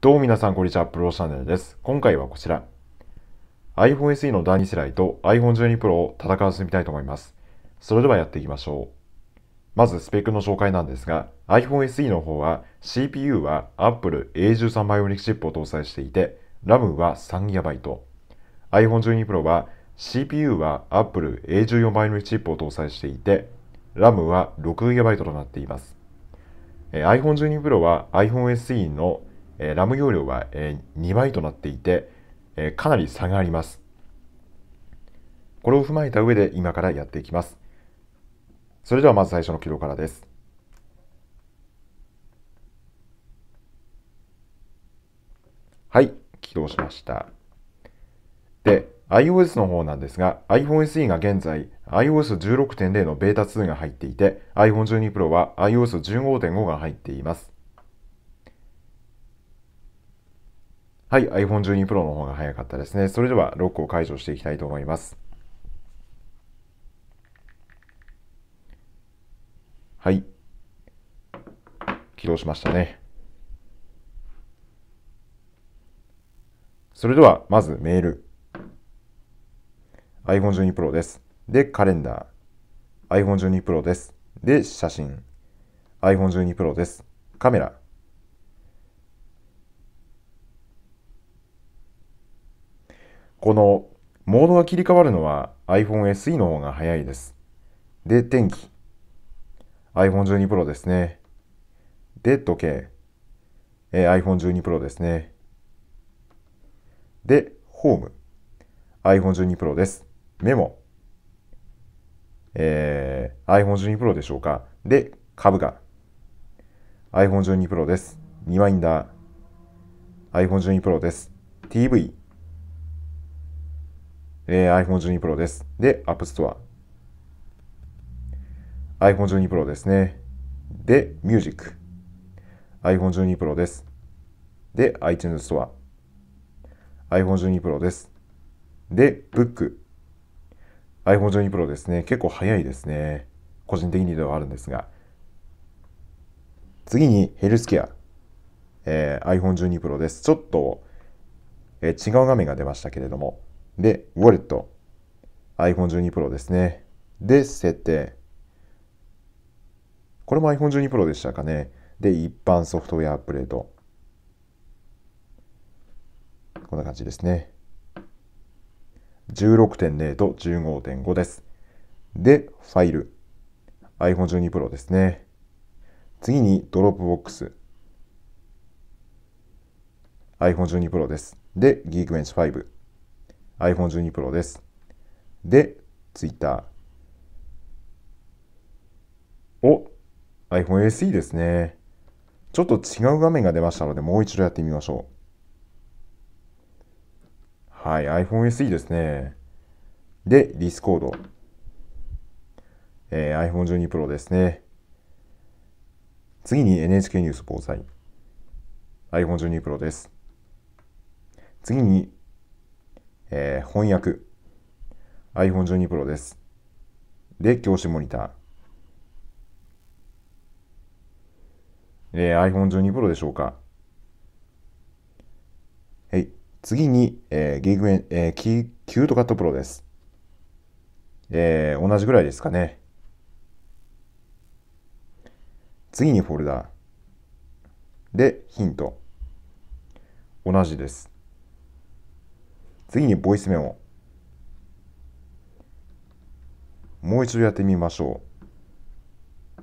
どうも皆さん、こんにちは。プロチャンネルです。今回はこちら。iPhone SE の第2世代と iPhone 12 Pro を戦わせてみたいと思います。それではやっていきましょう。まずスペックの紹介なんですが、iPhone SE の方は CPU は Apple A13 Bionic チップを搭載していて、RAM は 3GB。iPhone 12 Pro は CPU は Apple A14 Bionic チップを搭載していて、RAM は 6GB となっています。iPhone 12 Pro は iPhone SE の、えー、RAM 容量は、えー、2倍となっていて、えー、かなり差があります。これを踏まえた上で今からやっていきます。それではまず最初の起動からです。はい、起動しました。で、iOS の方なんですが、iPhone SE が現在 iOS16.0 のベータ2が入っていて、iPhone 12 Pro は iOS15.5 が入っています。はい、iPhone 12 Pro の方が早かったですね。それではロックを解除していきたいと思います。はい。起動しましたね。それでは、まずメール。iPhone 12 Pro です。で、カレンダー。iPhone 12 Pro です。で、写真。iPhone 12 Pro です。カメラ。このモードが切り替わるのは iPhone SE の方が早いです。で、天気。iPhone 12 Pro ですね。で、時計。えー、iPhone 12 Pro ですね。で、ホーム。iPhone 12 Pro です。メモ。えー、iPhone 12 Pro でしょうか。で、株価。iPhone 12 Pro です。リマインダー。iPhone 12 Pro です。TV。えー、iPhone 12 Pro です。で、App Store。iPhone 12 Pro ですね。で、Music。iPhone 12 Pro です。で、iTunes Store。iPhone 12 Pro です。で、Book。iPhone 12 Pro ですね。結構早いですね。個人的にではあるんですが。次にヘルスケア。えー、iPhone 12 Pro です。ちょっと、えー、違う画面が出ましたけれども。で、ウォレット。iPhone12 Pro ですね。で、設定。これも iPhone12 Pro でしたかね。で、一般ソフトウェアアップデート。こんな感じですね。16.0と15.5です。で、ファイル。iPhone12 Pro ですね。次に、ドロップボックス。iPhone12 Pro です。で、Geekbench5。iPhone12 Pro です。で、Twitter お iPhone SE ですね。ちょっと違う画面が出ましたので、もう一度やってみましょう。はい、iPhone SE ですね。で、Discord。えー、iPhone12 Pro ですね。次に NHK ニュース防災。iPhone12 Pro です。次にえー、翻訳。iPhone 12 Pro です。で、教師モニター。えー、iPhone 12 Pro でしょうか。はい。次に、えー、ギグエン、えー、キーキュートカットプロです。えー、同じぐらいですかね。次にフォルダー。で、ヒント。同じです。次にボイスメモ。もう一度やってみましょう。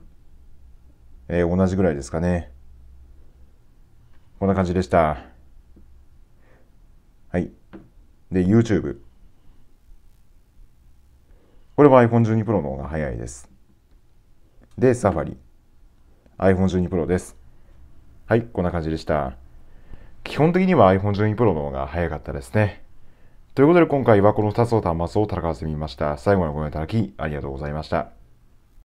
えー、同じぐらいですかね。こんな感じでした。はい。で、YouTube。これは iPhone 12 Pro の方が早いです。で、Safari。iPhone 12 Pro です。はい、こんな感じでした。基本的には iPhone 12 Pro の方が早かったですね。ということで今回はこの2つの端末を戦わせてみました。最後までご覧いただきありがとうございました。